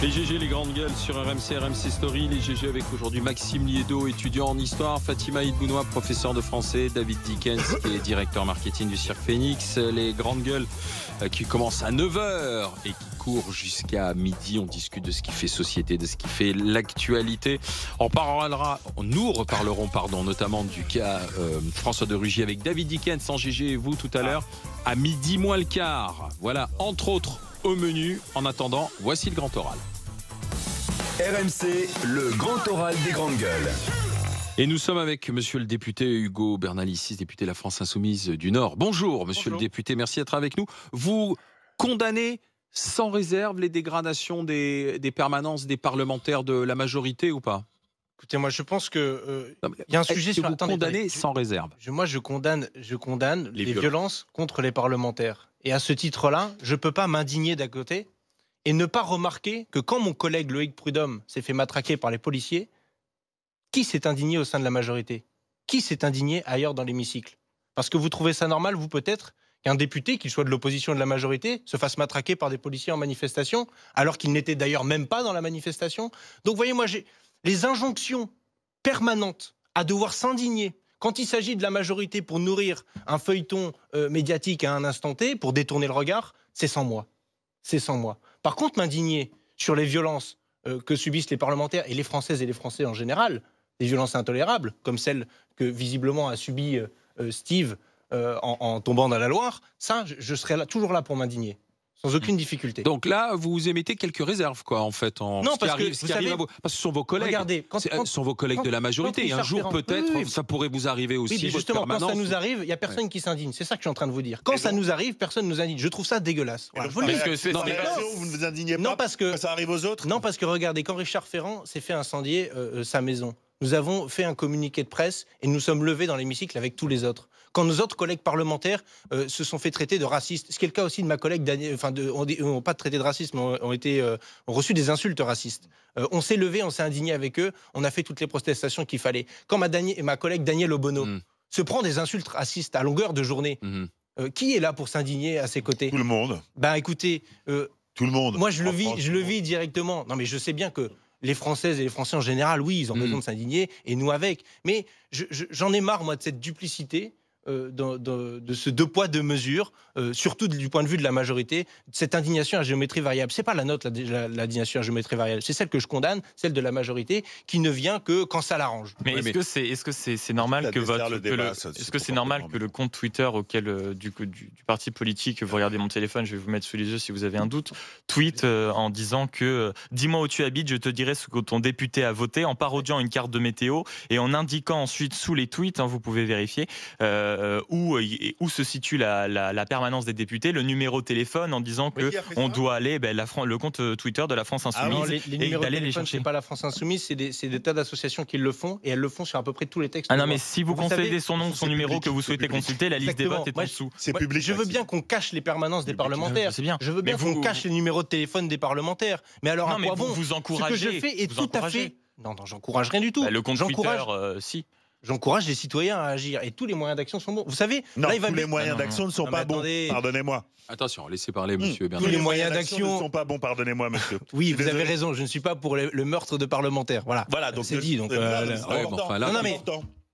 Les GG, les grandes gueules sur RMC, RMC Story. Les GG avec aujourd'hui Maxime Liedo, étudiant en histoire, Fatima Idbounois, professeur de français, David Dickens, qui est directeur marketing du Cirque Phoenix. Les grandes gueules euh, qui commencent à 9h et qui courent jusqu'à midi. On discute de ce qui fait société, de ce qui fait l'actualité. On parlera, nous reparlerons, pardon, notamment du cas euh, François de Rugy avec David Dickens en GG et vous tout à l'heure à midi moins le quart. Voilà, entre autres au menu. En attendant, voici le grand oral. RMC, le grand oral des grandes gueules. Et nous sommes avec monsieur le député Hugo Bernalicis, député de la France Insoumise du Nord. Bonjour, monsieur le député, merci d'être avec nous. Vous condamnez sans réserve les dégradations des, permanences des parlementaires de la majorité ou pas? Écoutez, moi, je pense que euh, il y a un sujet sur. Vous condamnez sans réserve. moi, je condamne, je condamne les, violences contre les parlementaires. Et à ce titre-là, je ne peux pas m'indigner d'à côté et ne pas remarquer que quand mon collègue Loïc Prudhomme s'est fait matraquer par les policiers, qui s'est indigné au sein de la majorité? Qui s'est indigné ailleurs dans l'hémicycle? Parce que vous trouvez ça normal, vous peut-être, qu'un député, qu'il soit de l'opposition ou de la majorité, se fasse matraquer par des policiers en manifestation, alors qu'il n'était d'ailleurs même pas dans la manifestation? Donc, voyez, moi, j'ai les injonctions permanentes à devoir s'indigner quand il s'agit de la majorité pour nourrir un feuilleton euh, médiatique à un instant T, pour détourner le regard, c'est sans moi. C'est sans moi. Par contre, m'indigner sur les violences euh, que subissent les parlementaires et les Françaises et les Français en général, des violences intolérables, comme celle que visiblement a subi euh, Steve en, tombant dans la Loire, ça, je, serai toujours là pour m'indigner sans aucune difficulté. Donc là, vous émettez quelques réserves, quoi, en fait, en non, parce, que, parce que ce sont vos collègues. Regardez, quand, ce sont vos collègues de la majorité. Et un jour, peut-être, ça pourrait vous arriver aussi. Oui, justement, quand ça nous arrive, il n'y a personne qui s'indigne. C'est ça que je suis en train de vous dire. Quand ça nous arrive, personne ne nous indigne. Je trouve ça dégueulasse. vous que non, vous ne vous indignez pas non, parce que ça arrive aux autres. Non, parce que regardez, quand Richard Ferrand s'est fait incendier euh, euh, sa maison, nous avons fait un communiqué de presse et nous sommes levés dans l'hémicycle avec tous les autres. Quand nos autres collègues parlementaires euh, se sont fait traiter de racistes, ce qui est le cas aussi de ma collègue Daniel, enfin, de, on pas traité de racisme, ont, ont été euh, ont reçu des insultes racistes. Euh, on s'est levé, on s'est indigné avec eux, on a fait toutes les protestations qu'il fallait. Quand ma, ma collègue Danielle Obono mm. se prend des insultes racistes à longueur de journée, mm-hmm. qui est là pour s'indigner à ses côtés? Tout le monde. Ben écoutez, tout le monde. Moi, je le vis, je le vis directement. Non, mais je sais bien que les Françaises et les Français en général, oui, ils ont mm. besoin de s'indigner, et nous avec. Mais j'en ai marre, moi, de cette duplicité euh, de, ce deux poids, deux mesures, euh, surtout du point de vue de la majorité, cette indignation à géométrie variable. C'est pas la nôtre, l'indignation à géométrie variable. C'est celle que je condamne, celle de la majorité, qui ne vient que quand ça l'arrange. Mais est-ce que c'est est -ce c'est -ce normal que votre. Est-ce que c'est normal que le compte Twitter auquel euh, du, du, parti politique, vous regardez mon téléphone, je vais vous mettre sous les yeux si vous avez un doute, tweet en disant que dis-moi où tu habites, je te dirai ce que ton député a voté, en parodiant une carte de météo et en indiquant ensuite sous les tweets, hein, vous pouvez vérifier, euh, euh, où se situe la, la, permanence des députés, le numéro de téléphone en disant que on doit aller ben, la, le compte euh, Twitter de la France Insoumise les, et d'aller les chercher. C'est pas la France Insoumise, c'est des, des, tas d'associations qui le font et elles le font sur à peu près tous les textes. Ah non, mais si vous, concédez son nom, son numéro que vous souhaitez consulter, la liste des votes est en dessous. C'est public. Je veux bien qu'on cache les permanences des parlementaires. C'est bien. Je veux bien qu'on cache les numéros de téléphone des parlementaires. Mais alors, à quoi bon Vous encouragez. Ce que je fais est tout à fait. Non, non, j'encourage rien du tout. Bah, le compte Twitter, si. J'encourage les citoyens à agir et tous les moyens d'action sont bons. Vous savez, non, tous les moyens d'action ne sont pas bons. Pardonnez-moi. Attention, laissez parler, hmm. monsieur Tous les moyens d'action ne sont pas bons. Pardonnez-moi, monsieur. oui, vous avez raison. Je ne suis pas pour le, meurtre de parlementaires. Voilà. Voilà. Donc c'est dit. Donc, euh, non, mais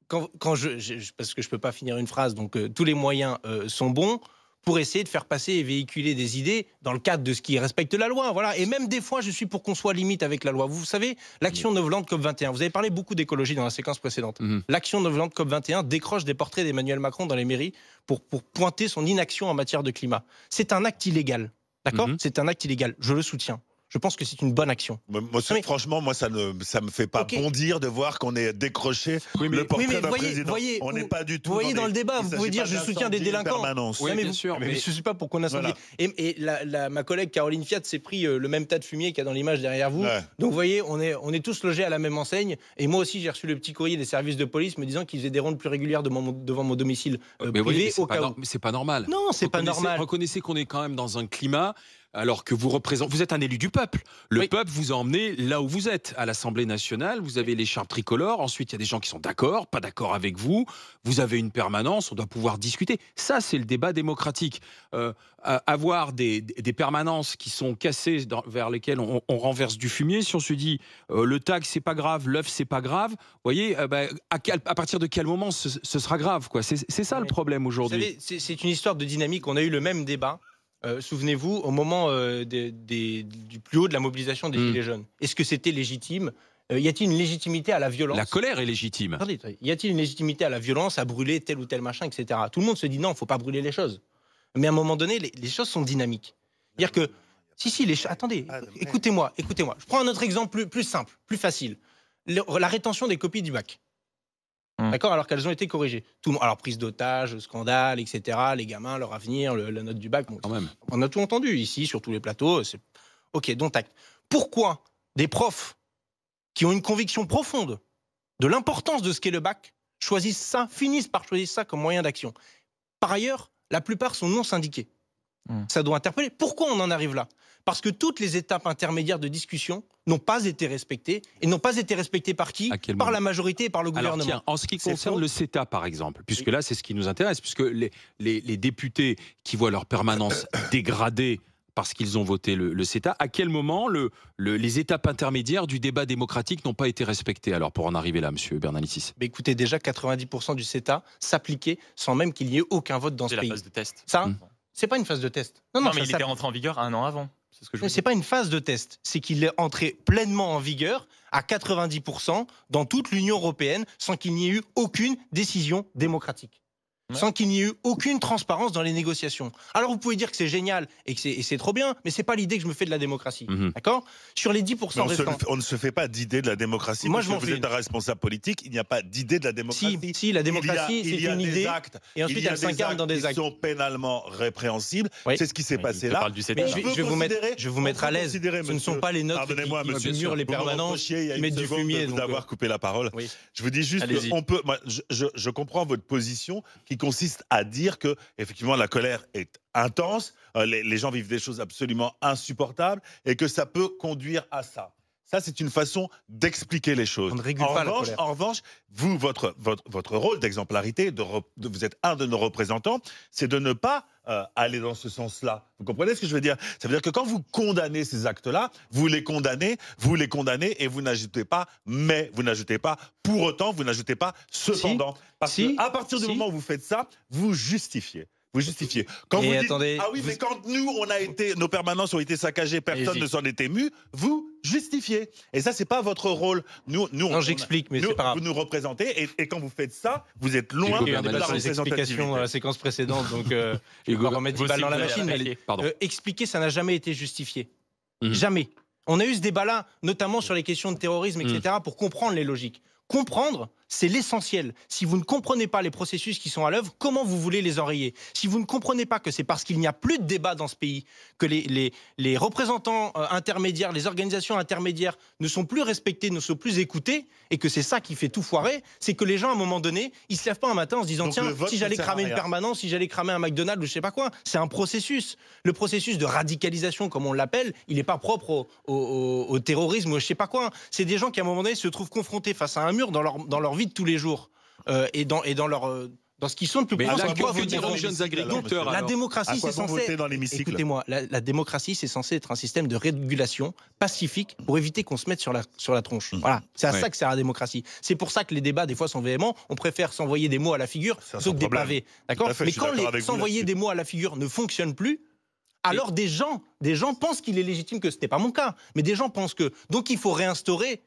quand, je, parce que je peux pas finir une phrase. Donc euh, tous les moyens euh, sont bons pour essayer de faire passer et véhiculer des idées dans le cadre de ce qui respecte la loi. Voilà. Et même des fois, je suis pour qu'on soit limite avec la loi. Vous savez, l'action Novlandes COP21, vous avez parlé beaucoup d'écologie dans la séquence précédente. Mhm. L'action Novlandes COP21 décroche des portraits d'Emmanuel Macron dans les mairies pour, pour pointer son inaction en matière de climat. C'est un acte illégal. D'accord? Mhm. C'est un acte illégal. Je le soutiens je pense que c'est une bonne action. Moi, franchement, moi, ça ne ça me fait pas bondir de voir qu'on est décroché le portrait d'un président. Voyez, on n'est pas du tout. Vous voyez dans, le débat, vous pouvez dire je soutiens des délinquants. Oui, mais bien sûr. Mais, je ne suis pas pour qu'on incendie. Et, ma collègue Caroline Fiat s'est pris euh, le même tas de fumier qu'il y a dans l'image derrière vous. Donc, vous voyez, on est, on est tous logés à la même enseigne. Et moi aussi, j'ai reçu le petit courrier des services de police me disant qu'ils faisaient des rondes plus régulières devant mon domicile euh, privé au cas où. Mais c'est pas normal. Non, c'est pas normal. Reconnaissez qu'on est quand même dans un climat alors que vous représentez, vous êtes un élu du peuple. Le peuple vous a emmené là où vous êtes, à l'Assemblée nationale. Vous avez les chartes tricolores. Ensuite, il y a des gens qui sont d'accord, pas d'accord avec vous. Vous avez une permanence. On doit pouvoir discuter. Ça, c'est le débat démocratique. Euh, avoir des, permanences qui sont cassées vers lesquelles on, renverse du fumier. Si on se dit euh, le tag c'est pas grave, l'œuf c'est pas grave, vous voyez, euh, bah, à, à, partir de quel moment ce, sera grave quoi? C'est ça le problème aujourd'hui. C'est une histoire de dynamique. On a eu le même débat euh, souvenez-vous, au moment euh, du plus haut de la mobilisation des hmm. Gilets jaunes. Est-ce que c'était légitime? Euh, y a-t-il une légitimité à la violence? La colère est légitime. y a-t-il une légitimité à la violence, à brûler tel ou tel machin, etc. Tout le monde se dit non, il ne faut pas brûler les choses. Mais à un moment donné, les, choses sont dynamiques. C'est-à-dire que, si, si, les attendez, ah, écoutez-moi, écoutez-moi. Je prends un autre exemple plus, simple, plus facile. la rétention des copies du bac. Mmh. D'accord Alors qu'elles ont été corrigées. Tout, alors, prise d'otage, scandale, etc. Les gamins, leur avenir, la note du bac. On a tout entendu ici, sur tous les plateaux. Ok, donc acte. Pourquoi des profs qui ont une conviction profonde de l'importance de ce qu'est le bac choisissent ça, finissent par choisir ça comme moyen d'action? Par ailleurs, la plupart sont non syndiqués. Mmh. Ça doit interpeller. Pourquoi on en arrive là? Parce que toutes les étapes intermédiaires de discussion n'ont pas été respectées. Et n'ont pas été respectées par qui? Par la majorité et par le gouvernement. en ce qui concerne le CETA, par exemple, puisque là, c'est ce qui nous intéresse, puisque les, les, députés qui voient leur permanence dégradée parce qu'ils ont voté le, CETA, à quel moment le, les étapes intermédiaires du débat démocratique n'ont pas été respectées Alors, pour en arriver là, monsieur Bernalicis? Mais écoutez, déjà, 90% du CETA s'appliquait sans même qu'il n'y ait aucun vote dans ce pays. C'est la phase de test. Ça, mmh. c'est pas une phase de test. Non, non, mais il était rentré en vigueur un an avant. Ce n'est pas une phase de test, c'est qu'il est entré pleinement en vigueur à 90% dans toute l'Union européenne sans qu'il n'y ait eu aucune décision démocratique sans qu'il n'y ait eu aucune transparence dans les négociations. Alors vous pouvez dire que c'est génial et que c'est trop bien, mais c'est pas l'idée que je me fais de la démocratie. Mhm. D'accord? Sur les 10% on restants. on ne se fait pas d'idée de la démocratie. Moi, je vous êtes un responsable politique, il n'y a pas d'idée de la démocratie. Si, si la démocratie, c'est une idée. Actes, et ensuite, elle s'incarne dans des actes. Qui sont pénalement répréhensibles. C'est ce qui s'est passé là. je, vais vous mettre, je vous mettre à l'aise. Ce ne sont pas les notes qui, murent les permanents, qui mettent du fumier. d'avoir euh. coupé la parole. Je vous dis juste qu'on peut. Je comprends votre position qui consiste à dire que effectivement la colère est intense, euh, les, gens vivent des choses absolument insupportables et que ça peut conduire à ça. Ça, c'est une façon d'expliquer les choses. On ne régule en, pas revanche, en revanche, vous, votre, votre, votre rôle d'exemplarité, de, vous êtes un de nos représentants, c'est de ne pas euh, aller dans ce sens-là. Vous comprenez ce que je veux dire? Ça veut dire que quand vous condamnez ces actes-là, vous les condamnez, vous les condamnez et vous n'ajoutez pas mais, vous n'ajoutez pas pour autant, vous n'ajoutez pas cependant. Parce qu'à partir du moment où vous faites ça, vous justifiez. Vous justifiez. Quand vous dites, ah oui, mais quand nous, on a été, nos permanences ont été saccagées, personne ne s'en est ému, vous justifiez. Et ça, c'est pas votre rôle. Nous, nous non, j'explique, mais c'est pas grave. Vous nous représentez, et, quand vous faites ça, vous êtes loin de la explications dans la séquence précédente, donc euh, je vais remettre 10 balles dans la machine. Mais, euh, expliquer, ça n'a jamais été justifié. Mhm. Jamais. On a eu ce débat-là, notamment sur les questions de terrorisme, etc., mhm. pour comprendre les logiques. Comprendre, c'est l'essentiel. Si vous ne comprenez pas les processus qui sont à l'œuvre, comment vous voulez les enrayer? Si vous ne comprenez pas que c'est parce qu'il n'y a plus de débat dans ce pays, que les, les, représentants euh, intermédiaires, les organisations intermédiaires ne sont plus respectés, ne sont plus écoutés, et que c'est ça qui fait tout foirer, c'est que les gens, à un moment donné, ils se lèvent pas un matin en se disant, tiens, si j'allais cramer une permanence, si j'allais cramer un McDonald's ou je sais pas quoi, c'est un processus. Le processus de radicalisation, comme on l'appelle, il n'est pas propre au, terrorisme ou je sais pas quoi. C'est des gens qui, à un moment donné, se trouvent confrontés face à un mur dans leur, dans leur vie de tous les jours euh, et, dans, et dans leur euh, dans ce qui sont plus proches. Que, que dire aux jeunes agriculteurs La démocratie, c'est censé. Écoutez-moi, la, démocratie, c'est censé être un système de régulation pacifique pour éviter qu'on se mette sur la, sur la tronche. Mmh. Voilà, c'est à ça que sert la démocratie. C'est pour ça que les débats, des fois, sont véhéments. On préfère s'envoyer des mots à la figure plutôt que des pavés. D'accord Mais quand s'envoyer des mots à la figure ne fonctionne plus, alors des gens, des gens pensent qu'il est légitime que ce n'était pas mon cas, mais des gens pensent que donc il faut réinstaurer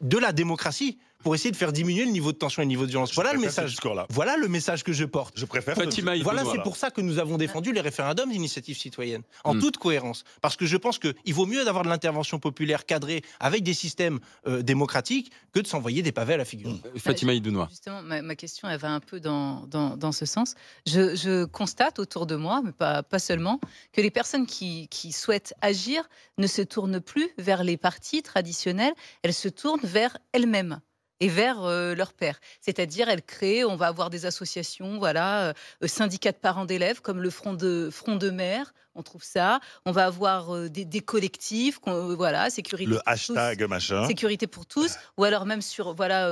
de la démocratie pour essayer de faire diminuer le niveau de tension et le niveau de violence. voilà le message. Voilà le message que je porte. Je préfère. Voilà, c'est pour ça que nous avons défendu les référendums d'initiative citoyenne, en hmm. toute cohérence, parce que je pense qu'il vaut mieux d'avoir de l'intervention populaire cadrée avec des systèmes euh, démocratiques que de s'envoyer des pavés à la figure. Hmm. Fatima Idounois. Justement, ma, question, elle va un peu dans, dans, ce sens. Je, constate autour de moi, mais pas, pas seulement, que les personnes qui, qui souhaitent agir ne se tournent plus vers les partis traditionnels, elles se tournent vers elles-mêmes. Et vers leur père. C'est-à-dire, elle crée, on va avoir des associations, voilà, syndicats de parents d'élèves comme le Front de, Front de mer, on trouve ça. On va avoir des, collectifs, voilà, sécurité. Le hashtag machin. Sécurité pour tous, ou alors même sur, voilà,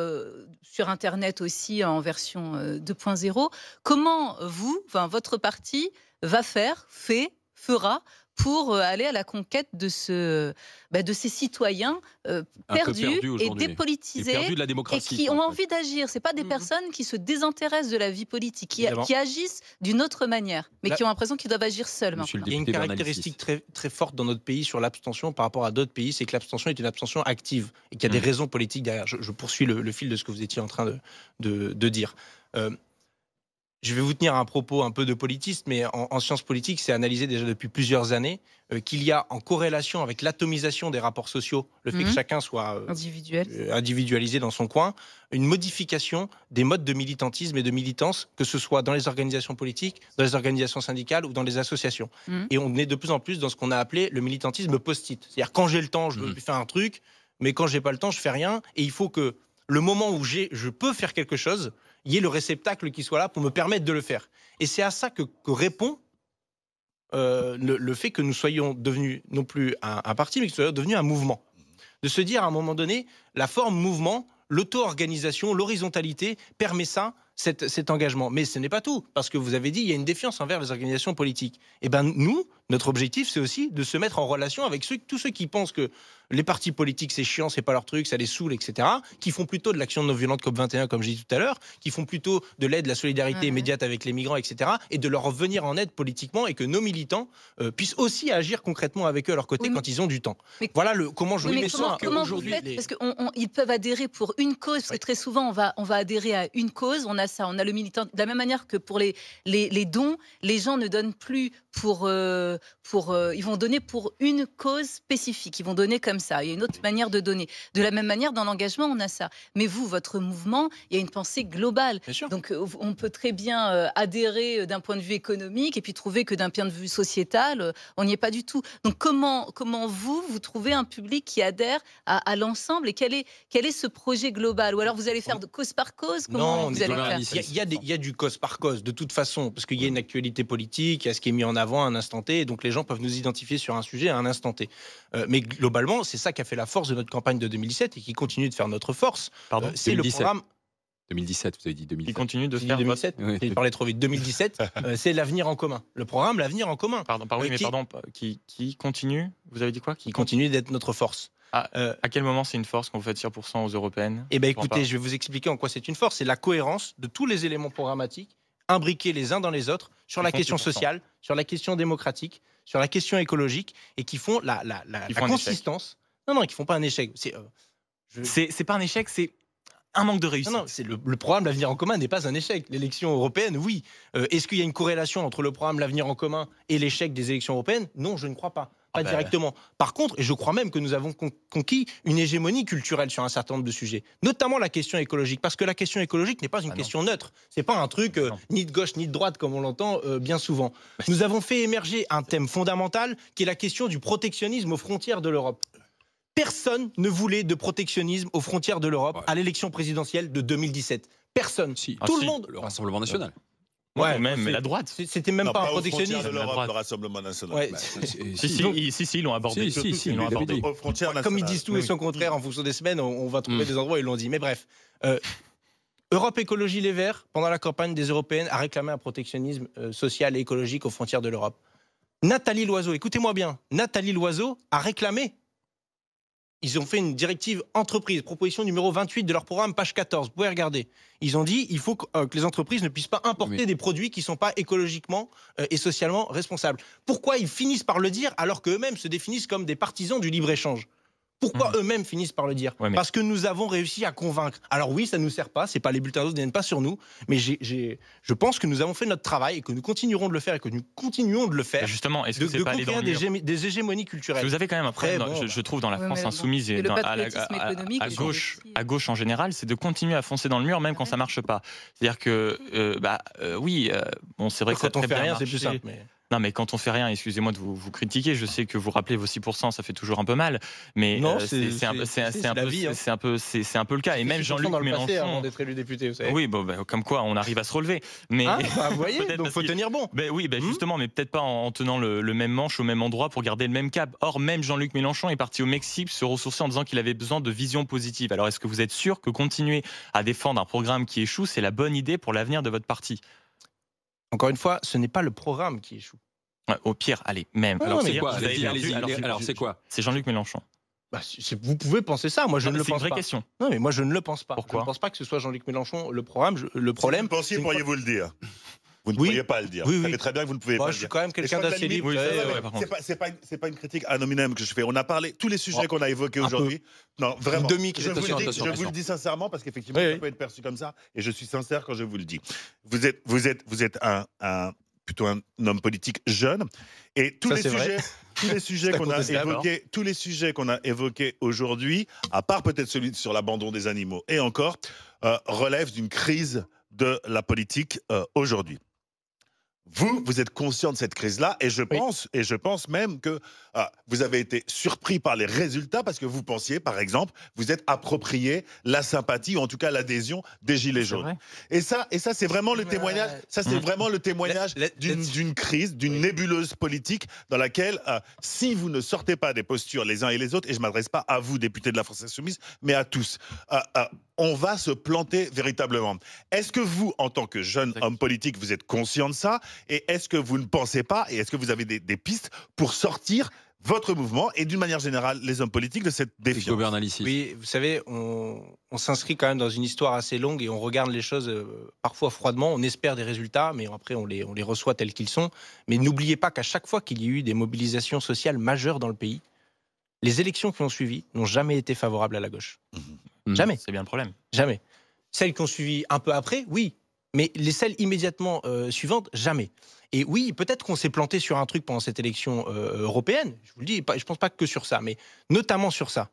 sur Internet aussi en version 2.0. Comment vous, enfin, votre parti va faire, fait, fera pour euh, aller à la conquête de, ce, bah, de ces citoyens euh, perdus, et dépolitisés et, de la démocratie, et qui ont envie d'agir. Ce pas des mmh personnes qui se désintéressent de la vie politique, qui, qui agissent d'une autre manière, mais qui ont l'impression qu'ils doivent agir seuls. Il y a une caractéristique très, très forte dans notre pays sur l'abstention par rapport à d'autres pays, c'est que l'abstention est une abstention active et qu'il y a des mmh. raisons politiques derrière. Je, poursuis le, fil de ce que vous étiez en train de, de, de dire. Euh, je vais vous tenir un propos un peu de politiste, mais en, sciences politiques, c'est analysé déjà depuis plusieurs années euh, qu'il y a en corrélation avec l'atomisation des rapports sociaux, le fait que mhm. chacun soit euh, euh, individualisé dans son coin, une modification des modes de militantisme et de militance, que ce soit dans les organisations politiques, dans les organisations syndicales ou dans les associations. Mhm. Et on est de plus en plus dans ce qu'on a appelé le militantisme post-it. C'est-à-dire quand j'ai le temps, je veux mhm. faire un truc, mais quand j'ai pas le temps, je fais rien. Et il faut que le moment où je peux faire quelque chose, il y ait le réceptacle qui soit là pour me permettre de le faire. Et c'est à ça que, répond euh, le, fait que nous soyons devenus non plus un, parti, mais que nous soyons devenus un mouvement. De se dire à un moment donné, la forme mouvement, l'auto-organisation, l'horizontalité permet ça, cet, engagement. Mais ce n'est pas tout, parce que vous avez dit il y a une défiance envers les organisations politiques. Eh bien nous, notre objectif, c'est aussi de se mettre en relation avec ceux, tous ceux qui pensent que les partis politiques, c'est chiant, c'est pas leur truc, ça les saoule, etc. Qui font plutôt de l'action non violente COP21, comme j'ai dit tout à l'heure, qui font plutôt de l'aide, de la solidarité immédiate avec les migrants, etc. Et de leur venir en aide politiquement et que nos militants euh, puissent aussi agir concrètement avec eux à leur côté quand ils ont du temps. voilà le, comment je oui, mets ça aujourd'hui. Parce qu'ils peuvent adhérer pour une cause, parce que très souvent, on va, on va adhérer à une cause, on a ça, on a le militant. De la même manière que pour les, les, les dons, les gens ne donnent plus pour, euh, pour euh, ils vont donner pour une cause spécifique. Ils vont donner comme ça. Il y a une autre manière de donner. De la même manière, dans l'engagement, on a ça. Mais vous, votre mouvement, il y a une pensée globale. Donc, euh, on peut très bien adhérer d'un point de vue économique et puis trouver que d'un point de vue sociétal, on n'y est pas du tout. Donc, comment, comment vous, vous trouvez un public qui adhère à, l'ensemble et quel est, quel est ce projet global? Ou alors, vous allez faire de cause par cause? Comment non, vous allez faire? Il y, a, il y a du cause par cause, de toute façon, parce qu'il y a une actualité politique, il y a ce qui est mis en avant avant un instant T, donc les gens peuvent nous identifier sur un sujet à un instant T. Euh, mais globalement, c'est ça qui a fait la force de notre campagne de 2017 et qui continue de faire notre force. Pardon, euh, c'est le programme. 2017, vous avez dit 2017. Il continue de faire 2017. Il parlait trop vite. 2017, euh, c'est l'avenir en commun. Le programme, l'avenir en commun. Pardon, pardon, mais qui, pardon, qui, continue. Vous avez dit quoi? Qui continue d'être notre force. Ah, à quel moment c'est une force quand vous faites 6% aux européennes? Eh bien, écoutez, je vais vous expliquer en quoi c'est une force. C'est la cohérence de tous les éléments programmatiques imbriqués les uns dans les autres sur la question sociale, sur la question démocratique, sur la question écologique, et qui font la, la, la, consistance. Non, non, qui font pas un échec. C'est euh, pas un échec, c'est un manque de réussite. Non, non c'est le, programme L'avenir en commun n'est pas un échec. L'élection européenne, oui. Euh, est-ce qu'il y a une corrélation entre le programme L'avenir en commun et l'échec des élections européennes? Non, je ne crois pas pas bah, directement. Par contre, et je crois même que nous avons conquis une hégémonie culturelle sur un certain nombre de sujets, notamment la question écologique, parce que la question écologique n'est pas une ah question neutre. C'est pas un truc euh, ni de gauche ni de droite comme on l'entend euh, bien souvent. Bah, nous avons fait émerger un thème fondamental qui est la question du protectionnisme aux frontières de l'Europe. Personne ne voulait de protectionnisme aux frontières de l'Europe à l'élection présidentielle de 2017. Personne. Si. Tout le ah, monde. Le Rassemblement national. Ouais, même, la droite. C'était même pas, un protectionnisme. de le Rassemblement national. Bah, si, si, si, si, ils l'ont abordé. Si, si, ils l'ont abordé. Comme ils disent tout et son contraire en fonction des semaines, on, va trouver mm. des endroits où ils l'ont dit. Mais bref. Euh, Europe Écologie Les Verts, pendant la campagne des Européennes, a réclamé un protectionnisme euh, social et écologique aux frontières de l'Europe. Nathalie Loiseau, écoutez-moi bien, Nathalie Loiseau a réclamé ils ont fait une directive entreprise, proposition numéro 28 de leur programme, page 14. Vous pouvez regarder. Ils ont dit il faut que, euh, les entreprises ne puissent pas importer des produits qui ne sont pas écologiquement euh, et socialement responsables. Pourquoi ils finissent par le dire alors qu'eux-mêmes se définissent comme des partisans du libre-échange? Pourquoi mmh. eux-mêmes finissent par le dire Parce que nous avons réussi à convaincre. Alors oui, ça ne nous sert pas, c'est pas les bulletins d'eau ne viennent pas sur nous, mais je pense que nous avons fait notre travail et que nous continuerons de le faire et que nous continuons de le faire. justement, est-ce que c'est pas aller dans des, des, hégémonies culturelles Vous avez quand même après, je, trouve dans la France insoumise et, à, gauche, à gauche en général, c'est de continuer à foncer dans le mur même quand ça marche pas. C'est-à-dire que, euh, bah euh, oui, euh, bon, c'est vrai que quand on fait rien, c'est plus simple. Non, mais quand on fait rien, excusez-moi de vous, vous, critiquer, je sais que vous rappelez vos 6%, ça fait toujours un peu mal, mais non, c'est un, un peu, c'est un peu le cas. Et même Jean-Luc Mélenchon, d'être élu député, vous savez. Oui, bon, bah, comme quoi, on arrive à se relever. Mais ah, bah, vous voyez, donc faut tenir bon. Ben oui, ben justement, mais peut-être pas en, tenant le, même manche au même endroit pour garder le même cap. Or, même Jean-Luc Mélenchon est parti au Mexique se ressourcer en disant qu'il avait besoin de vision positive. Alors, est-ce que vous êtes sûr que continuer à défendre un programme qui échoue, c'est la bonne idée pour l'avenir de votre parti? Encore une fois, ce n'est pas le programme qui échoue au pire, allez, même. alors, c'est quoi Alors, c'est quoi C'est Jean-Luc Mélenchon. Bah, vous pouvez penser ça, moi je ne le pense pas. C'est une vraie question. Non, mais moi je ne le pense pas. Pourquoi je ne pense pas que ce soit Jean-Luc Mélenchon le programme. le problème. Si vous pensiez, pourriez-vous le dire vous ne pourriez pas le dire. Oui, oui. très bien que vous ne pouvez pas le dire. Je suis quand même quelqu'un d'assez libre. c'est pas, pas, pas, une critique à que je fais. On a parlé tous les sujets qu'on a évoqués aujourd'hui. Non, vraiment. Demi je, vous, le dis, je vous le dis sincèrement parce qu'effectivement, ça peut être perçu comme ça. Et je suis sincère quand je vous le dis. Vous êtes, vous êtes, vous êtes un, un plutôt un homme politique jeune. Et tous les sujets, tous les sujets qu'on a évoqués, tous les sujets qu'on a évoqués aujourd'hui, à part peut-être celui sur l'abandon des animaux, et encore, euh, relèvent d'une crise de la politique euh, aujourd'hui. Vous, vous êtes conscient de cette crise-là, et je pense, et je pense même que ah, vous avez été surpris par les résultats parce que vous pensiez, par exemple, vous êtes approprié la sympathie ou en tout cas l'adhésion des gilets jaunes. Et ça, et ça, c'est vraiment le témoignage. Ça, c'est mmh. vraiment le témoignage d'une crise, d'une nébuleuse politique dans laquelle, ah, si vous ne sortez pas des postures les uns et les autres, et je m'adresse pas à vous, députés de la France insoumise, mais à tous. Ah, on va se planter véritablement. Est-ce que vous, en tant que jeune homme politique, vous êtes conscient de ça Et est-ce que vous ne pensez pas, et est-ce que vous avez des, pistes pour sortir votre mouvement et d'une manière générale les hommes politiques de cette défiance? Oui, vous savez, on, s'inscrit quand même dans une histoire assez longue et on regarde les choses euh, parfois froidement. On espère des résultats, mais après on les, on les reçoit tels qu'ils sont. Mais n'oubliez pas qu'à chaque fois qu'il y a eu des mobilisations sociales majeures dans le pays, les élections qui ont suivi n'ont jamais été favorables à la gauche. Mmh. Mmh. Jamais. C'est bien le problème. Jamais. Celles qui ont suivi un peu après, oui. Mais les celles immédiatement euh, suivantes, jamais. Et oui, peut-être qu'on s'est planté sur un truc pendant cette élection euh, européenne. Je vous le dis, je ne pense pas que sur ça, mais notamment sur ça.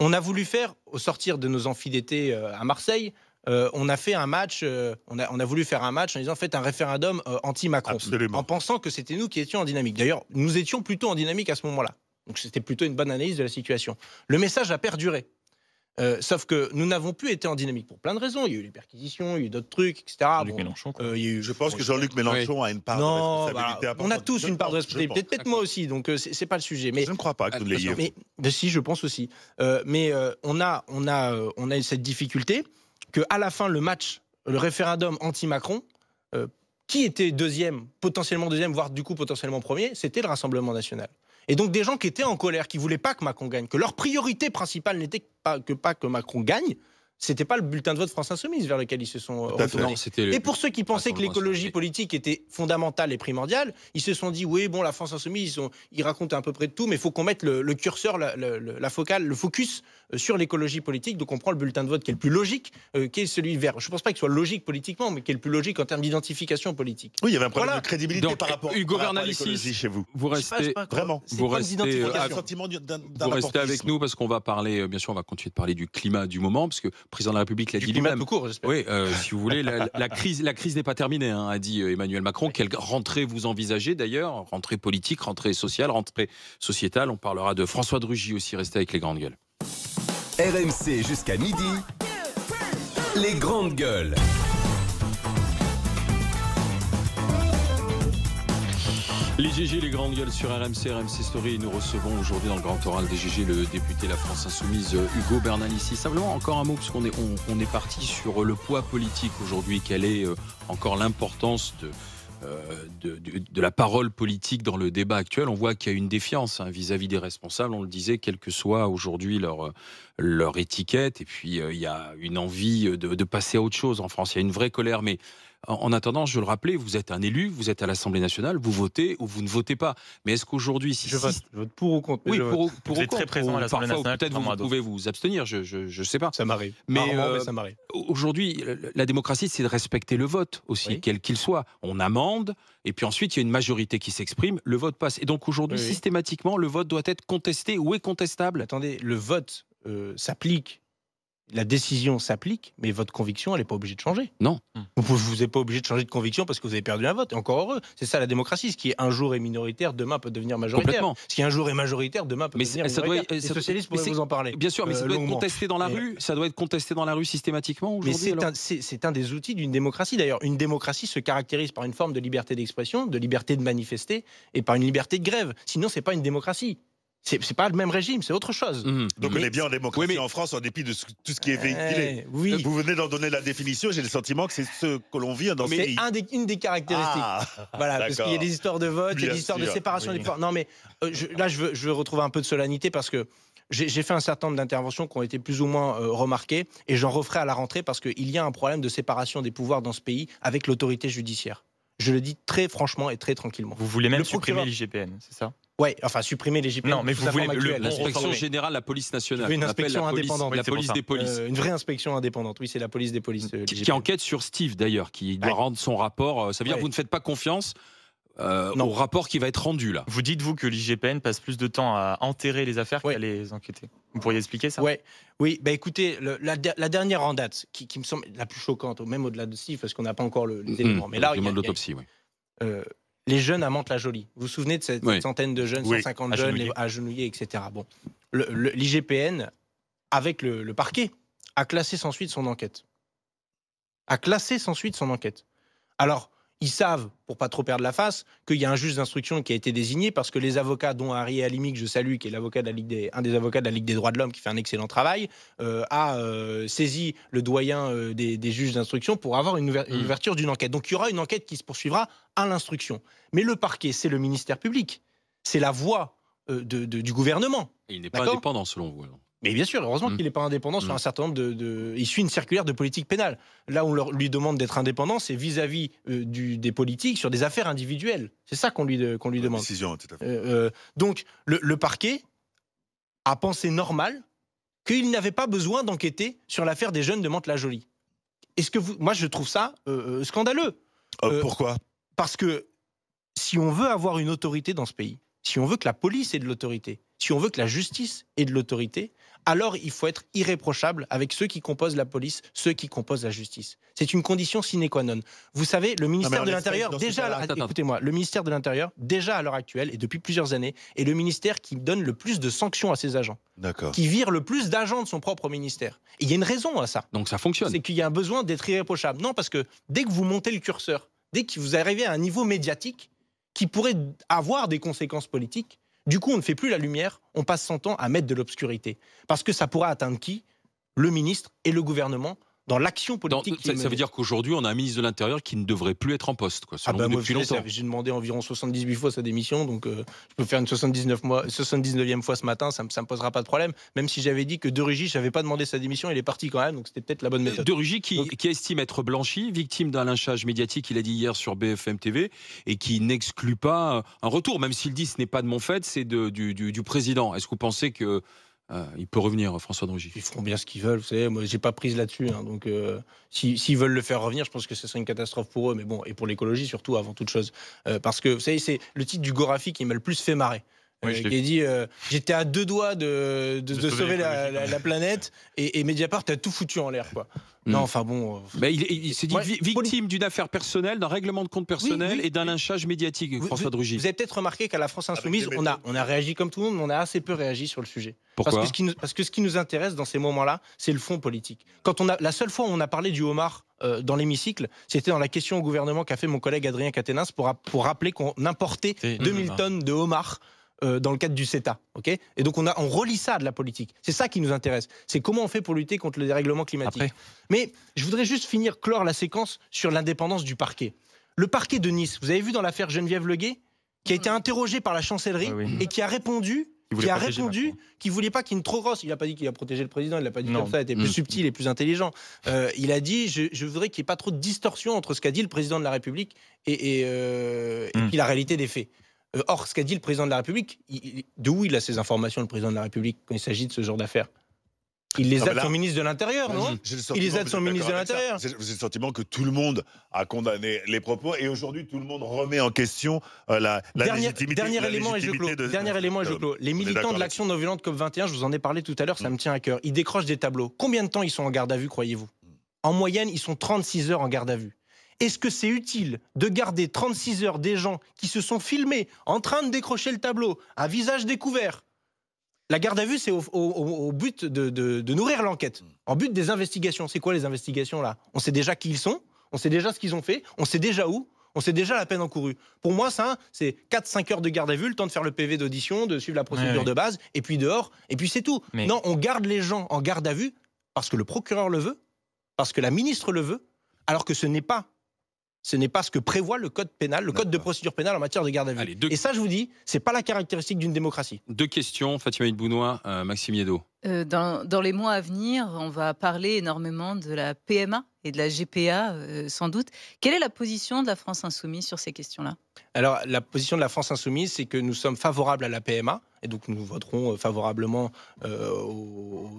On a voulu faire, au sortir de nos amphis d'été euh, à Marseille, on a fait un match, on a, on, a, voulu faire un match en disant faites un référendum anti-Macron, en pensant que c'était nous qui étions en dynamique. D'ailleurs, nous étions plutôt en dynamique à ce moment-là. Donc c'était plutôt une bonne analyse de la situation. Le message a perduré. Euh, sauf que nous n'avons plus été en dynamique pour plein de raisons. Il y a eu les perquisitions, il y a eu d'autres trucs, etc. Mélenchon, euh, Je pense que Jean-Luc Mélenchon a une part de responsabilité bah, On a tous une part de responsabilité, peut-être moi aussi, donc euh, c'est pas le sujet. Mais, je ne crois pas que vous l'ayez. Mais, mais, si, je pense aussi. mais on, a, on, a, on a cette difficulté qu'à la fin, le match, le référendum anti-Macron, qui était deuxième, potentiellement deuxième, voire du coup potentiellement premier, c'était le Rassemblement national. Et donc des gens qui étaient en colère, qui voulaient pas que Macron gagne, que leur priorité principale n'était pas que, pas que Macron gagne, c'était pas le bulletin de vote France Insoumise vers lequel ils se sont euh, retournés. et pour ceux qui pensaient que l'écologie politique était fondamentale et primordiale, ils se sont dit oui, bon, la France Insoumise, ils, sont, ils racontent à peu près de tout, mais il faut qu'on mette le, curseur, la, focale, le focus euh, sur l'écologie politique. Donc on prend le bulletin de vote qui est le plus logique, euh, qui est celui vert. Je ne pense pas qu'il soit logique politiquement, mais qui est le plus logique en termes d'identification politique. Oui, il y avait un problème de crédibilité par rapport, Hugo par rapport chez vous. Vous restez vraiment, vous restez, vous restez avec nous parce qu'on va parler, bien sûr, on va continuer de parler du climat du moment, parce que président de la République l'a dit lui-même. court, j'espère. Oui, euh, si vous voulez, la, crise, la crise n'est pas terminée, hein, a dit euh, Emmanuel Macron. Quelle rentrée vous envisagez d'ailleurs? Rentrée politique, rentrée sociale, rentrée sociétale. On parlera de François de aussi. Restez avec les grandes gueules. RMC jusqu'à midi. Les grandes gueules. Les GG, les grandes gueules sur RMC, RMC Story. Nous recevons aujourd'hui dans le grand oral des GG le député de la France Insoumise, Hugo Bernalici. Simplement, encore un mot, parce qu'on est, on, est parti sur le poids politique aujourd'hui. Quelle est euh, encore l'importance euh, de, de, la parole politique dans le débat actuel, on voit qu'il y a une défiance hein, vis-à-vis des responsables, on le disait, quelle que soit aujourd'hui leur, leur étiquette, et puis il y a une envie de, de, passer à autre chose en France, il y a une vraie colère, mais en attendant, je le rappelais, vous êtes un élu, vous êtes à l'Assemblée nationale, vous votez ou vous ne votez pas. Mais est-ce qu'aujourd'hui, si je, vote, pour ou contre Oui, pour, pour, vous êtes très présent à l'Assemblée nationale. Peut-être vous, pouvez vous abstenir, je ne sais pas. Ça m'arrive. Mais, euh, ça m'arrive. Aujourd'hui, la démocratie, c'est de respecter le vote aussi, quel qu'il soit. On amende, et puis ensuite, il y a une majorité qui s'exprime, le vote passe. Et donc aujourd'hui, systématiquement, le vote doit être contesté ou est contestable. Attendez, le vote euh, s'applique la décision s'applique, mais votre conviction, elle n'est pas obligée de changer. Non. Vous n'êtes pas obligé de changer de conviction parce que vous avez perdu un vote. Et encore heureux. C'est ça la démocratie. Ce qui est un jour est minoritaire, demain peut devenir majoritaire. Ce qui est un jour est majoritaire, demain peut devenir ça minoritaire. Doit, Les socialistes pourraient vous en parler. Bien sûr, mais ça doit être contesté dans la rue. Ça doit être contesté dans la rue systématiquement Mais c'est un, un, des outils d'une démocratie. D'ailleurs, une démocratie se caractérise par une forme de liberté d'expression, de liberté de manifester et par une liberté de grève. Sinon, c'est pas une démocratie. C'est pas le même régime, c'est autre chose. Mhm. Donc on est bien en démocratie en France en dépit de tout ce qui est véhiculé. Eh, oui. Vous venez d'en donner la définition, j'ai le sentiment que c'est ce que l'on vit dans ce pays. Mais une des caractéristiques. Ah, voilà, parce qu'il y a des histoires de vote, il y a des histoires de séparation des pouvoirs. Non mais euh, là je veux, je veux retrouver un peu de solennité parce que j'ai fait un certain nombre d'interventions qui ont été plus ou moins euh, remarquées et j'en referai à la rentrée parce qu'il y a un problème de séparation des pouvoirs dans ce pays avec l'autorité judiciaire. Je le dis très franchement et très tranquillement. Vous voulez même supprimer l'IGPN, c'est ça? Oui, enfin supprimer les Non, mais vous voulez l'inspection générale, la police nationale. Une inspection indépendante. La police des polices. Euh, une vraie inspection indépendante, oui, c'est la police des polices. Euh, qui, enquête sur Steve d'ailleurs, qui doit rendre son rapport. Euh, ça veut dire que vous ne faites pas confiance au rapport qui va être rendu là. Vous dites-vous que l'IGPN passe plus de temps à enterrer les affaires qu'à les enquêter? Vous pourriez expliquer ça? Ouais. Oui, bah écoutez, la, dernière en date, qui, me semble la plus choquante, même au-delà de Steve, parce qu'on n'a pas encore le, les mm-hmm. éléments. mais là, il y a, l'autopsie, oui les jeunes à Mantes-la-Jolie. Vous vous souvenez de cette centaine de jeunes, 150 jeunes agenouillés, etc. Bon, l'IGPN, avec le, parquet, a classé sans suite son enquête. A classé sans suite son enquête. Alors, ils savent, pour pas trop perdre la face, qu'il y a un juge d'instruction qui a été désigné parce que les avocats, dont Harry Alimi, que je salue, qui est l'avocat de la Ligue des, un des avocats de la Ligue des droits de l'homme, qui fait un excellent travail, euh, a euh, saisi le doyen euh, des, juges d'instruction pour avoir une, mmh. ouverture d'une enquête. Donc il y aura une enquête qui se poursuivra à l'instruction. Mais le parquet, c'est le ministère public, c'est la voix du gouvernement. il n'est pas indépendant selon vous. Mais bien sûr, heureusement mm. qu'il n'est pas indépendant sur mm. un certain nombre de, Il suit une circulaire de politique pénale. Là où on lui demande d'être indépendant, c'est vis-à-vis euh, des politiques sur des affaires individuelles. C'est ça qu'on lui, qu'on lui demande. Décision, tout à fait. Euh, euh, donc, le, parquet a pensé normal qu'il n'avait pas besoin d'enquêter sur l'affaire des jeunes de Mantes-la-Jolie. Est-ce que vous. Moi, je trouve ça scandaleux. pourquoi? Parce que si on veut avoir une autorité dans ce pays, si on veut que la police ait de l'autorité, si on veut que la justice ait de l'autorité, alors il faut être irréprochable avec ceux qui composent la police, ceux qui composent la justice. C'est une condition sine qua non. Vous savez, le ministère de l'Intérieur, déjà, écoutez-moi, le ministère de l'Intérieur, déjà à l'heure actuelle et depuis plusieurs années, est le ministère qui donne le plus de sanctions à ses agents, qui vire le plus d'agents de son propre ministère. Et il y a une raison à ça. Donc ça fonctionne. C'est qu'il y a un besoin d'être irréprochable. Non, parce que dès que vous montez le curseur, dès que vous arrivez à un niveau médiatique qui pourrait avoir des conséquences politiques, du coup, on ne fait plus la lumière, on passe son temps à mettre de l'obscurité. Parce que ça pourra atteindre qui? Le ministre et le gouvernement dans l'action politique. ça, veut dire qu'aujourd'hui, on a un ministre de l'Intérieur qui ne devrait plus être en poste. Quoi, ah bah moi, J'ai demandé environ 78 fois sa démission, donc euh, je peux faire une 79 mois, 79e fois ce matin, ça ne me, posera pas de problème. Même si j'avais dit que De Rugy, je n'avais pas demandé sa démission, il est parti quand même, donc c'était peut-être la bonne méthode. De Rugy qui, qui, estime être blanchi, victime d'un lynchage médiatique, il a dit hier sur BFM TV, et qui n'exclut pas un retour, même s'il dit ce n'est pas de mon fait, c'est du, du, du président. Est-ce que vous pensez que euh, il peut revenir, François de Ils feront bien ce qu'ils veulent. Vous savez, moi, j'ai pas prise là-dessus. Hein, donc, euh, s'ils veulent le faire revenir, je pense que ce serait une catastrophe pour eux. Mais bon, et pour l'écologie surtout, avant toute chose. Euh, parce que, vous savez, c'est le titre du Gorafi qui m'a le plus fait marrer. Oui, qui a dit j'étais à deux doigts de, de, sauver, la, planète et, et Mediapart a tout foutu en l'air quoi. Non, hmm. enfin bon. Bah, il, s'est dit victime d'une affaire personnelle, d'un règlement de compte personnel et d'un lynchage médiatique, François Drugy. Vous avez peut-être remarqué qu'à la France Insoumise, on a, on a réagi comme tout le monde, mais on a assez peu réagi sur le sujet. Pourquoi parce que, ce qui nous, parce que ce qui nous intéresse dans ces moments-là, c'est le fond politique. Quand on a, la seule fois où on a parlé du homard euh, dans l'hémicycle, c'était dans la question au gouvernement qu'a fait mon collègue Adrien Caténins pour, pour rappeler qu'on importait 2000 tonnes de homards euh, dans le cadre du CETA. ok? Et donc on, a, on relie ça à de la politique. C'est ça qui nous intéresse. C'est comment on fait pour lutter contre le dérèglement climatique. Mais je voudrais juste finir, clore la séquence sur l'indépendance du parquet. Le parquet de Nice, vous avez vu dans l'affaire Geneviève Leguet, qui a été interrogé par la chancellerie et qui a répondu qui a répondu qu'il voulait pas qu'il y ait une trop grosse. Il n'a pas dit qu'il a protégé le président, il n'a pas dit comme ça, il était plus mm. subtil et plus intelligent. Euh, il a dit je, voudrais qu'il n'y ait pas trop de distorsion entre ce qu'a dit le président de la République et, euh, mm. puis la réalité des faits. Euh, or, ce qu'a dit le président de la République, de où il a ces informations, le président de la République, quand il s'agit de ce genre d'affaires? Il les aide son ministre de l'Intérieur, non Il les aide son ministre de l'Intérieur. Vous avez le sentiment que tout le monde a condamné les propos et aujourd'hui tout le monde remet en question euh, la, dernier, légitimité. Dernier élément et je dernier élément et je clôt. Les militants de l'action non violente COP21, je vous en ai parlé tout à l'heure, ça me tient à cœur. Ils décrochent des tableaux. Combien de temps ils sont en garde à vue, croyez-vous? En moyenne, ils sont 36 heures en garde à vue. Est-ce que c'est utile de garder 36 heures des gens qui se sont filmés en train de décrocher le tableau, à visage découvert? La garde à vue, c'est au, but de, nourrir l'enquête, en but des investigations. C'est quoi les investigations là? On sait déjà qui ils sont, on sait déjà ce qu'ils ont fait, on sait déjà où, on sait déjà la peine encourue. Pour moi, ça, c'est 4-5 heures de garde à vue, le temps de faire le PV d'audition, de suivre la procédure de base, et puis dehors, et puis c'est tout. Non, on garde les gens en garde à vue parce que le procureur le veut, parce que la ministre le veut, alors que ce n'est pas ce n'est pas ce que prévoit le code pénal, le code de procédure pénale en matière de garde à vue. Et ça, je vous dis, c'est pas la caractéristique d'une démocratie. Deux questions, Fatima Bounois, euh, Maxime Yedo. Euh, dans, les mois à venir, on va parler énormément de la PMA et de la GPA, euh, sans doute. Quelle est la position de la France insoumise sur ces questions-là? Alors, la position de la France insoumise, c'est que nous sommes favorables à la PMA, et donc nous voterons euh, favorablement aux,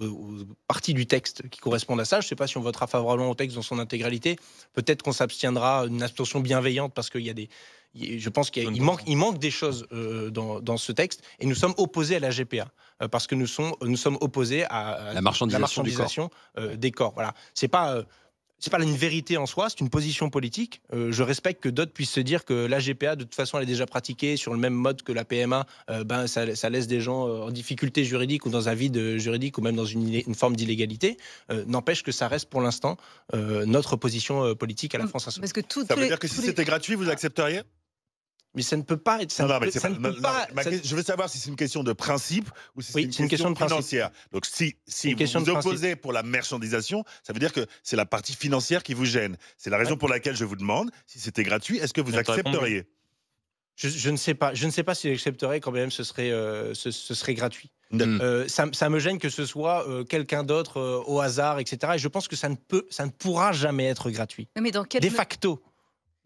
parties du texte qui correspondent à ça. Je ne sais pas si on votera favorablement au texte dans son intégralité. Peut-être qu'on s'abstiendra d'une abstention bienveillante, parce qu'il y a des je pense qu'il manque, il manque des choses dans, ce texte et nous sommes opposés à la GPA parce que nous, nous sommes opposés à, la marchandisation, euh, des corps. Voilà, c'est pas euh, c'est pas une vérité en soi, c'est une position politique. Euh, je respecte que d'autres puissent se dire que la GPA, de toute façon, elle est déjà pratiquée sur le même mode que la PMA. ben, ça, laisse des gens en difficulté juridique ou dans un vide juridique ou même dans une, forme d'illégalité. N'empêche que ça reste pour l'instant notre position politique à la France Parce que ça veut dire que si c'était gratuit, vous accepteriez? Mais ça ne peut pas être. Ça Je veux savoir si c'est une question de principe ou si c'est une, question, financière. Donc, si, si vous vous opposez pour la marchandisation, ça veut dire que c'est la partie financière qui vous gêne. C'est la raison pour laquelle je vous demande si c'était gratuit, est-ce que vous accepteriez? Je, ne sais pas. Je ne sais pas si j'accepterais quand même ce serait, euh, ce, serait gratuit. Euh, ça, me gêne que ce soit euh, quelqu'un d'autre au hasard, etc. Et je pense que ça ne peut, ça ne pourra jamais être gratuit. Mais dans quel de facto.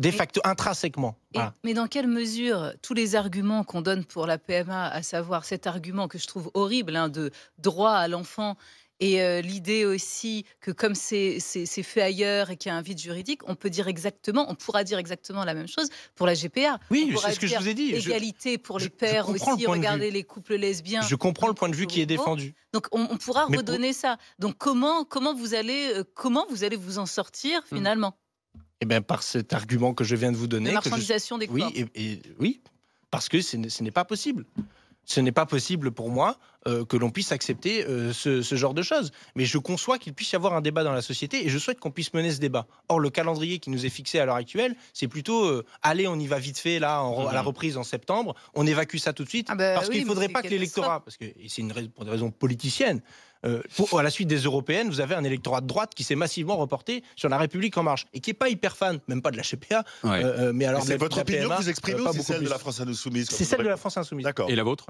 De facto, intrinsèquement. mais dans quelle mesure tous les arguments qu'on donne pour la PMA, à savoir cet argument que je trouve horrible hein, de droit à l'enfant et euh, l'idée aussi que comme c'est fait ailleurs et qu'il y a un vide juridique, on peut dire exactement, on pourra dire exactement la même chose pour la GPA. Oui, c'est ce que je vous ai dit. Égalité pour les pères aussi, regardez les couples lesbiens. Je comprends le point de vue qui est défendu. Donc on, pourra redonner ça. Donc comment, comment, vous allez, euh, comment vous allez vous en sortir hmm. finalement? Eh bien, par cet argument que je viens de vous donner. La marchandisation des corps. Oui, et, oui, parce que ce n'est pas possible. Ce n'est pas possible pour moi euh, que l'on puisse accepter euh, ce, genre de choses. Mais je conçois qu'il puisse y avoir un débat dans la société et je souhaite qu'on puisse mener ce débat. Or, le calendrier qui nous est fixé à l'heure actuelle, c'est plutôt euh, allez, on y va vite fait là à la mmh. reprise en septembre, on évacue ça tout de suite ah bah parce qu'il ne faudrait pas que l'électorat, parce que c'est une pour des raisons politiciennes, euh, à la suite des européennes, vous avez un électorat de droite qui s'est massivement reporté sur la République en marche et qui n'est pas hyper fan, même pas de la GPA. Euh, euh, mais alors, c'est votre opinion que vous exprimez ou c'est celle de la France Insoumise C'est celle de la France Insoumise. D'accord. Et la vôtre?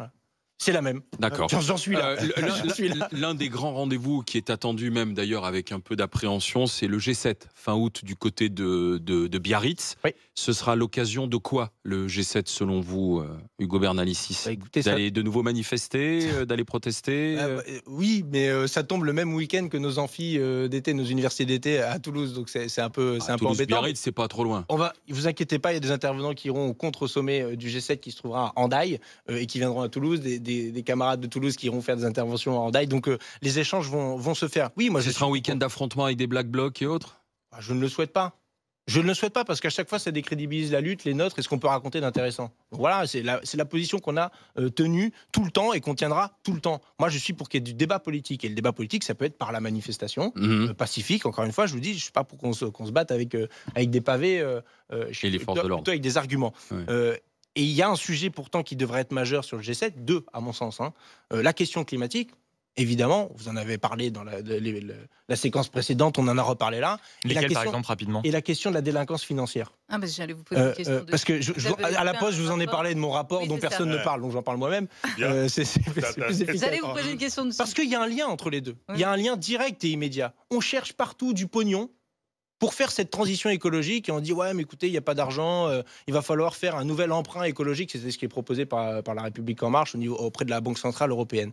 C'est la même. D'accord. J'en suis là. L'un des grands rendez-vous qui est attendu même d'ailleurs avec un peu d'appréhension, c'est le G7 fin août du côté de, de, Biarritz. Oui. Ce sera l'occasion de quoi le G7 selon vous, euh, Hugo Bernalicis bah, D'aller de nouveau manifester, euh, d'aller protester ah, bah, euh, Oui, mais ça tombe le même week-end que nos amphis d'été, nos universités d'été à Toulouse, donc c'est un peu, c'est un peu embêtant. Biarritz, c'est pas trop loin. On va, vous inquiétez pas, il y a des intervenants qui iront au contre-sommet du G7 qui se trouvera à Andaille et qui viendront à Toulouse. Des, des, camarades de Toulouse qui iront faire des interventions en Daille. Donc euh, les échanges vont, vont, se faire. Oui, moi, ce sera un week-end d'affrontement avec des Black Blocs et autres? Bah, Je ne le souhaite pas. Je ne le souhaite pas parce qu'à chaque fois, ça décrédibilise la lutte, les nôtres et ce qu'on peut raconter d'intéressant. Voilà, c'est la, la, position qu'on a euh, tenue tout le temps et qu'on tiendra tout le temps. Moi, je suis pour qu'il y ait du débat politique. Et le débat politique, ça peut être par la manifestation mhm. euh, pacifique. Encore une fois, je vous dis, je ne suis pas pour qu'on se, se, batte avec, avec des pavés. et les forces de l'ordre. avec des arguments. Et il y a un sujet pourtant qui devrait être majeur sur le G7, deux à mon sens. Hein. Euh, la question climatique, évidemment, vous en avez parlé dans la, séquence précédente, on en a reparlé là. et la question, par exemple, rapidement? Et la question de la délinquance financière. Ah, mais j'allais vous poser une euh, question. Euh, parce que à la poste, je vous en ai parlé de mon rapport dont personne ne parle, donc j'en parle moi-même. c'est J'allais vous poser une question dessus. Parce qu'il y a un lien entre les deux. Il y a un lien direct et immédiat. On cherche partout du pognon pour faire cette transition écologique, et on dit ouais, mais écoutez, il n'y a pas d'argent, euh, il va falloir faire un nouvel emprunt écologique. C'est ce qui est proposé par, par la République en marche au niveau, auprès de la Banque centrale européenne.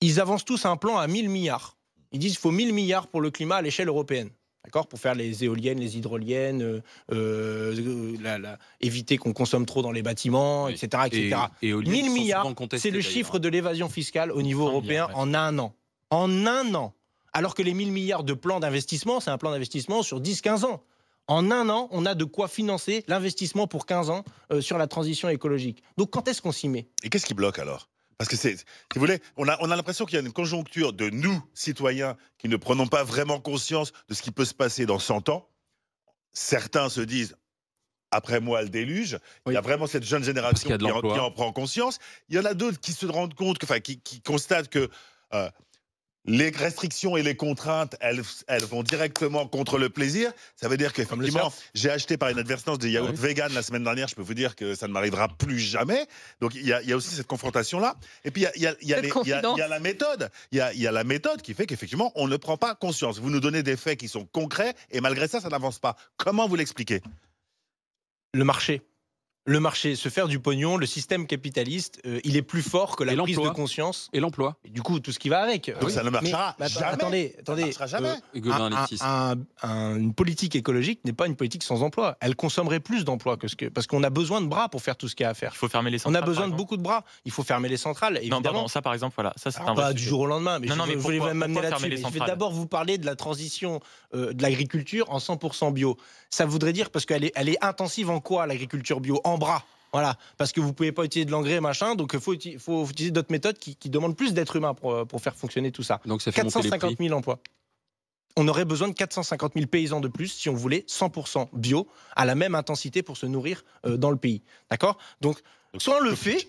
Ils avancent tous un plan à 1000 milliards. Ils disent qu'il faut 1000 milliards pour le climat à l'échelle européenne. D'accord? Pour faire les éoliennes, les hydroliennes, euh, euh, éviter qu'on consomme trop dans les bâtiments, etc. etc. Et, 1000 milliards, c'est le chiffre de l'évasion fiscale au niveau européen en un an. En un an. Alors que les 1000 milliards de plans d'investissement, c'est un plan d'investissement sur 10-15 ans. En un an, on a de quoi financer l'investissement pour 15 ans euh, sur la transition écologique. Donc quand est-ce qu'on s'y met? Et qu'est-ce qui bloque alors? Parce que c'est, si vous voulez, on a, on a l'impression qu'il y a une conjoncture de nous, citoyens, qui ne prenons pas vraiment conscience de ce qui peut se passer dans 100 ans. Certains se disent, après moi le déluge. Il y a vraiment cette jeune génération qui en, prend conscience. Il y en a d'autres qui se rendent compte, enfin, qui, qui constatent que euh, les restrictions et les contraintes, elles, elles, vont directement contre le plaisir. Ça veut dire qu'effectivement, j'ai acheté par inadvertance des yaourts vegan la semaine dernière. Je peux vous dire que ça ne m'arrivera plus jamais. Donc il y, a aussi cette confrontation-là. Et puis il y a, la méthode. Il y a, la méthode qui fait qu'effectivement, on ne prend pas conscience. Vous nous donnez des faits qui sont concrets et malgré ça, ça n'avance pas. Comment vous l'expliquez? Le marché le marché, se faire du pognon, le système capitaliste, euh, il est plus fort que la prise de conscience. Et l'emploi. Du coup, tout ce qui va avec. Donc ça ne marchera jamais. Attendez, attendez. marchera jamais. Euh, une politique écologique n'est pas une politique sans emploi. Elle consommerait plus d'emplois que ce que parce qu'on a besoin de bras pour faire tout ce qu'il y a à faire. Il faut fermer les centrales. On a besoin de beaucoup de bras. Il faut fermer les centrales. Évidemment. Non, pardon, ça par exemple, voilà, ça c'est un Pas du jour au lendemain, mais je, mais voulais m'amener là-dessus. Je vais d'abord vous parler de la transition euh, de l'agriculture en 100% bio. Ça voudrait dire parce qu'elle est, elle est intensive en quoi l'agriculture bio? En bras. Voilà, parce que vous pouvez pas utiliser de l'engrais, machin, donc il faut, faut, utiliser d'autres méthodes qui, demandent plus d'êtres humains pour, pour, faire fonctionner tout ça. Donc ça fait 450 000 emplois. On aurait besoin de 450 000 paysans de plus si on voulait 100% bio à la même intensité pour se nourrir euh, dans le pays. D'accord? Donc, soit on le fait,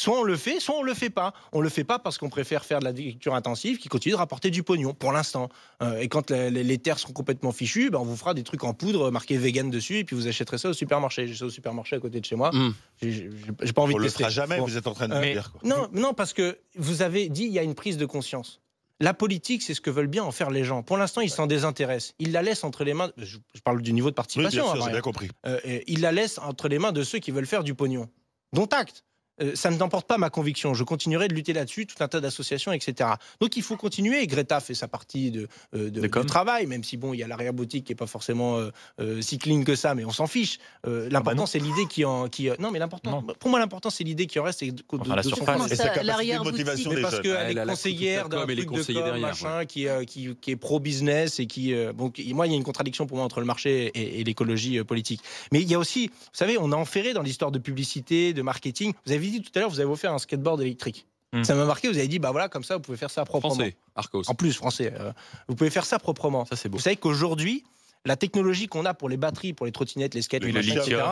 Soit on le fait, soit on le fait pas. On le fait pas parce qu'on préfère faire de l'agriculture intensive qui continue de rapporter du pognon pour l'instant. Euh, et quand les, terres seront complètement fichues, ben on vous fera des trucs en poudre marqués vegan dessus et puis vous achèterez ça au supermarché. J'ai ça au supermarché à côté de chez moi. Mm. J'ai pas envie on de le tester. fera jamais. Vous êtes en train de euh, dire. Non, non, parce que vous avez dit il y a une prise de conscience. La politique, c'est ce que veulent bien en faire les gens. Pour l'instant, ils s'en désintéressent. Ils la laissent entre les mains. Je, parle du niveau de participation. Oui, bien sûr, j'ai bien compris. Euh, ils la laissent entre les mains de ceux qui veulent faire du pognon. Dont acte. Euh, ça ne t'emporte pas ma conviction. Je continuerai de lutter là-dessus, tout un tas d'associations, etc. Donc il faut continuer. Greta fait sa partie de, euh, de, travail, même si bon, il y a l'arrière-boutique qui n'est pas forcément euh, si clean que ça, mais on s'en fiche. l'important, ah bah c'est l'idée qui en. Qui, non, mais l'important, pour moi, l'important, c'est l'idée qui en reste. Et de, enfin, la surface. L'arrière-boutique. parce qu'elle est conseillère d'un truc de com, machin, qui, qui, qui, est pro-business et qui. bon, moi, il y a une contradiction pour moi entre le marché et, l'écologie politique. Mais il y a aussi, vous savez, on a enferré dans l'histoire de publicité, de marketing. Vous avez dit tout à l'heure, vous avez offert un skateboard électrique. Hmm. Ça m'a marqué, vous avez dit, bah voilà, comme ça, vous pouvez faire ça proprement. Français, Arcos. En plus, français. Euh, vous pouvez faire ça proprement. Ça, c'est beau. Vous savez qu'aujourd'hui, la technologie qu'on a pour les batteries, pour les trottinettes, les skates, etc.,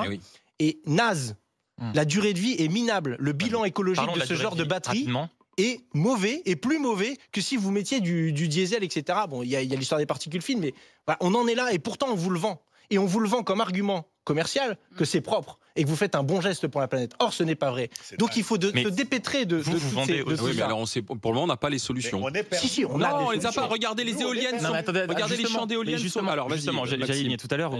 est naze. Hmm. La durée de vie est minable. Le bilan écologique de ce genre de, batterie est mauvais et plus mauvais que si vous mettiez du, diesel, etc. Bon, il y a, l'histoire des particules fines, mais on en est là et pourtant on vous le vend. Et on vous le vend comme argument commercial que hmm. c'est propre et que vous faites un bon geste pour la planète. Or, ce n'est pas vrai. Donc, il faut se dépêtrer de, vous, vous vendez oui, mais alors, on sait, pour le moment, on n'a pas les solutions. On est si, si, on a non, on les a pas. Regardez les éoliennes. Non, attendez, regardez les champs d'éoliennes. Justement, alors, justement j'allais tout à l'heure.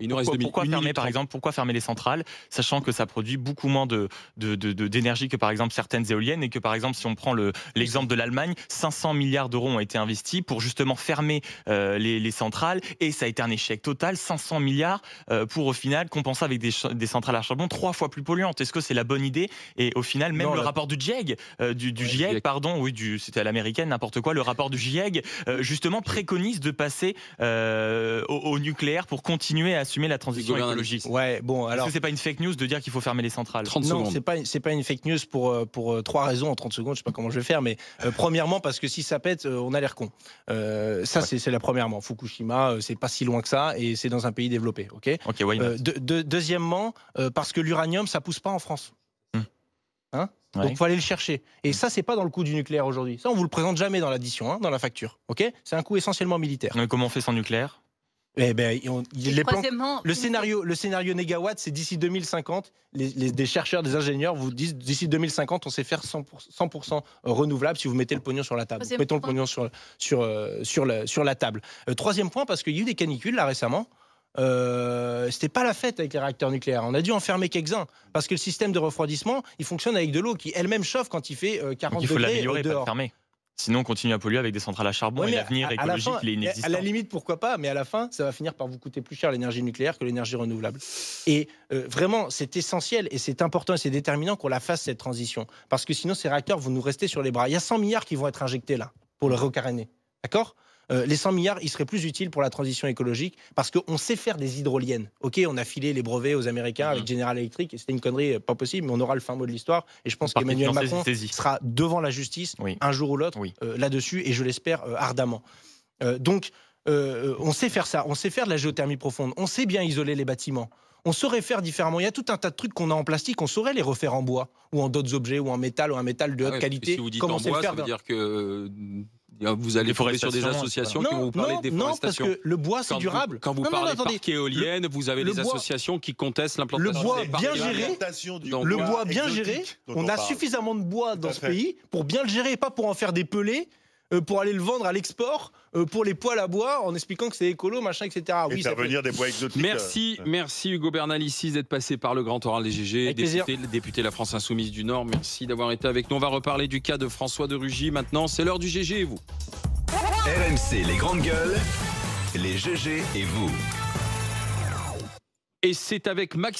Il nous reste pourquoi, fermer, par exemple, pourquoi fermer les centrales, sachant que ça produit beaucoup moins de d'énergie que par exemple certaines éoliennes et que par exemple, si on prend l'exemple de l'Allemagne, 500 milliards d'euros ont été investis pour justement fermer euh, les centrales et ça a été un échec total. 500 milliards euh, pour au final compenser avec des centrales à charbon trois fois plus polluantes. Est-ce que c'est la bonne idée Et au final, même le rapport du GIEC, euh, du, GIEC, pardon, oui, du, c'était à l'américaine, n'importe quoi, le rapport du GIEC, euh, justement, préconise de passer euh, au, nucléaire pour continuer à assumer la transition écologique. Ouais, bon, alors. Est-ce que c'est pas une fake news de dire qu'il faut fermer les centrales 30 Non, c'est pas, c'est pas une fake news pour, pour trois raisons en 30 secondes, je sais pas comment je vais faire, mais premièrement, parce que si ça pète, on a l'air con. ça, c'est, c'est la premièrement. Fukushima, c'est pas si loin que ça et c'est dans un pays développé, ok, Ok, why Deuxièmement, parce que l'uranium, ça pousse pas en France. Hmm. Hein Donc il faut aller le chercher. Et ça, c'est pas dans le coût du nucléaire aujourd'hui. Ça, on vous le présente jamais dans l'addition, hein, dans la facture. Ok? C'est un coût essentiellement militaire. Mais comment on fait sans nucléaire? Eh ben, les plans, le scénario, le scénario négawatt, c'est d'ici 2050. Les, des chercheurs, des ingénieurs vous disent d'ici 2050, on sait faire 100%, renouvelable si vous mettez le pognon sur la table. Mettons le pognon sur, sur, euh, sur, la, sur la table. Euh, troisième point, parce qu'il y a eu des canicules là récemment. Euh, c'était pas la fête avec les réacteurs nucléaires. On a dû en fermer quelques-uns parce que le système de refroidissement, il fonctionne avec de l'eau qui elle-même chauffe quand il fait 40 euh, degrés il faut l'améliorer, Pas le fermer. Sinon, on continue à polluer avec des centrales à charbon et l'avenir écologique, il est inexistant. À la limite, pourquoi pas, mais à la fin, ça va finir par vous coûter plus cher l'énergie nucléaire que l'énergie renouvelable. Et euh, vraiment, c'est essentiel et c'est important et c'est déterminant qu'on la fasse, cette transition. Parce que sinon, ces réacteurs vont nous rester sur les bras. Il y a 100 milliards qui vont être injectés là, pour le recaréner. D'accord? Euh, les 100 milliards, ils seraient plus utiles pour la transition écologique parce qu'on sait faire des hydroliennes. Ok, on a filé les brevets aux Américains avec mhm. General Electric et c'était une connerie euh, pas possible, mais on aura le fin mot de l'histoire. Et je pense qu'Emmanuel Macron sera devant la justice un jour ou l'autre euh, là-dessus et je l'espère ardemment. donc, on sait faire ça, on sait faire de la géothermie profonde, on sait bien isoler les bâtiments on saurait faire différemment. Il y a tout un tas de trucs qu'on a en plastique, on saurait les refaire en bois ou en d'autres objets ou en métal ou un métal de ah haute qualité. Si vous dites en bois, ça veut dire que vous allez tomber sur des associations qui vont vous parler de déforestation. Non, parce que le bois, c'est durable. quand vous parlez de vous avez des associations qui contestent l'implantation. Le bois bien géré, le bois bien géré, on a suffisamment de bois dans ce pays pour bien le gérer, pas pour en faire des pelés pour aller le vendre à l'export euh, pour les poils à bois en expliquant que c'est écolo, machin, etc. Oui, ça venir des bois exotiques. Merci, euh. merci Hugo Bernalicis d'être passé par le grand oral des GG, député, député de la France Insoumise du Nord. Merci d'avoir été avec nous. On va reparler du cas de François de Rugy maintenant. C'est l'heure du GG et vous. RMC, les grandes gueules, les GG et vous. Et c'est avec Maxime.